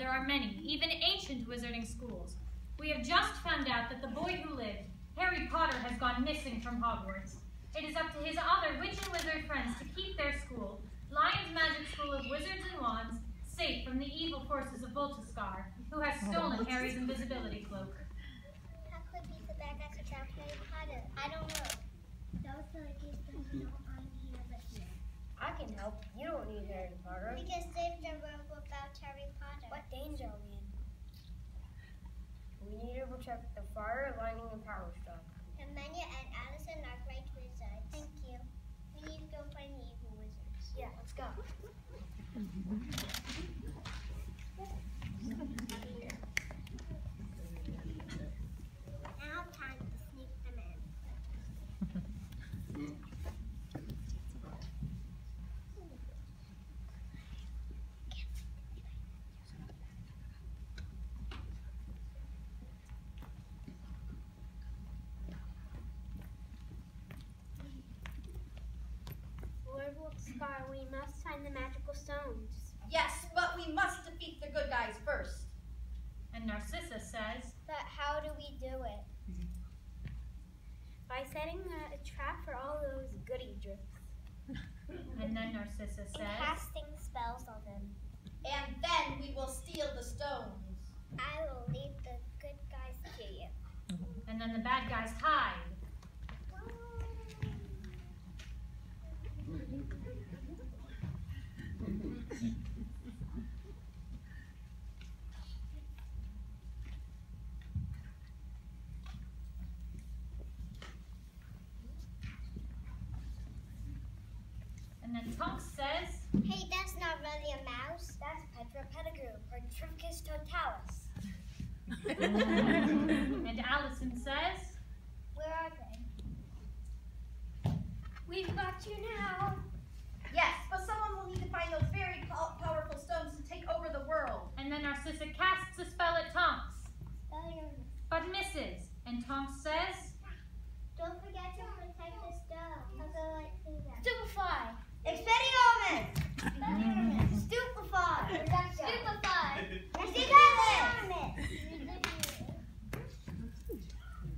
there are many, even ancient wizarding schools. We have just found out that the boy who lived, Harry Potter, has gone missing from Hogwarts. It is up to his other witch and wizard friends to keep their school, Lion's Magic School of Wizards and Wands, safe from the evil forces of Voltascar, who has oh, stolen Harry's invisibility cloak. How could be the bad guys without Harry Potter? I don't know. Those are like he's the I'm here. I can help. You don't need Harry Potter. We can save the world without Harry Potter. We need to protect the fire, lightning, and power stuff. And are great wizards. Thank you. We need to go find the evil wizards. Yeah, let's go. Now time to sneak them in. Lord Wolfscar, we must find the magical stones. Yes, but we must defeat the good guys first. And Narcissa says, But how do we do it? By setting a, a trap for all those goody drips. and then Narcissa And says, casting spells on them. And then we will steal the stones. I will leave the good guys to you. and then the bad guys hide. And then Tonks says, Hey, that's not really a mouse. That's Petra Pettigrew, or Trinkus Totalis. and Allison says, Where are they? We've got you now. Yes, but someone will need to find those very powerful stones to take over the world. and then Narcissa casts a spell at Tonks, but misses. And Tonks says, Don't forget to protect the stone. I'll go like through that. Stupefy! Expelliarmus! Stupefy! Stupefy. Expelliarmus!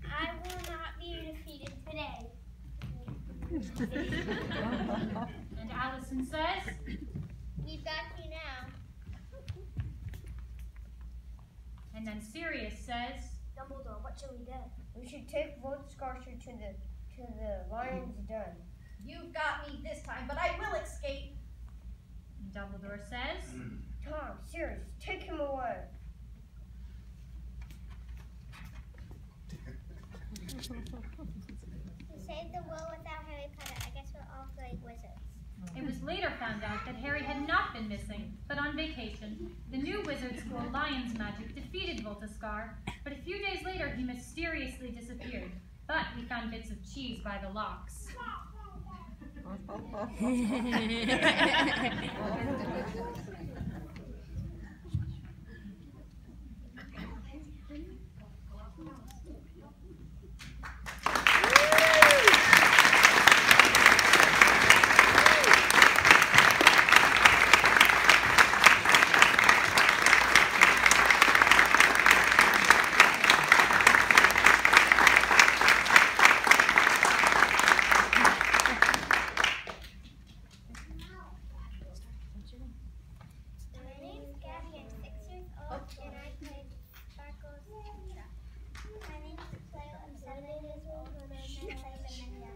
I will not be defeated today. And Allison says, We got you now. and then Sirius says, Dumbledore, what shall we do? We should take Voltscarcer to the to the lion's den. You've got me this time, but I will escape. and Dumbledore says, Tom, Sirius, take him away. To save the world without Harry Potter, I guess we're all great wizards. It was later found out that Harry had not been missing, but on vacation. The new wizard school, Lion's Magic, defeated Voltascar, but a few days later he mysteriously disappeared. But we found bits of cheese by the locks. My name's Gabby. I'm six years old, and I play Sparkles Trap. My name's Claire. I'm seven years old, and I play Amanda.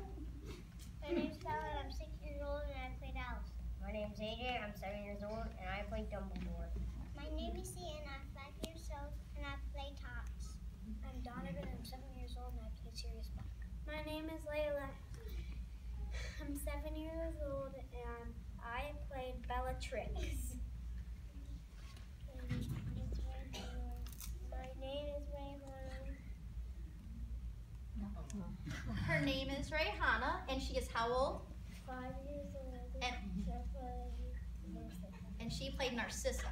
My name's Bella. I'm six years old, and I played Alice. My name's AJ, I'm seven years old, and I play Dumbledore. My name is Ian. I'm five years old, and I play Tots. I'm Donovan, I'm seven years old, and I play Sirius Black. My name is Layla. I'm seven years old and I played Bellatrix. is Rayhana, and she is how old? Five years old. And, and she played Narcissa.